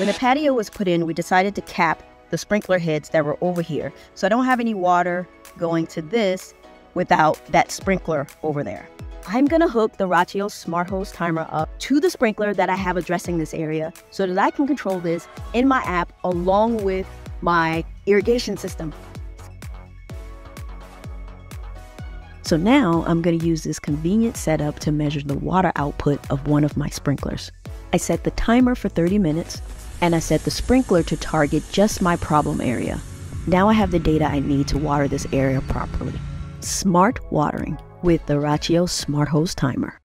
When the patio was put in, we decided to cap the sprinkler heads that were over here. So I don't have any water going to this without that sprinkler over there. I'm gonna hook the Rachio Smart Hose timer up to the sprinkler that I have addressing this area so that I can control this in my app along with my irrigation system. So now I'm gonna use this convenient setup to measure the water output of one of my sprinklers. I set the timer for 30 minutes and I set the sprinkler to target just my problem area. Now I have the data I need to water this area properly. Smart watering with the Rachio Smart Hose Timer.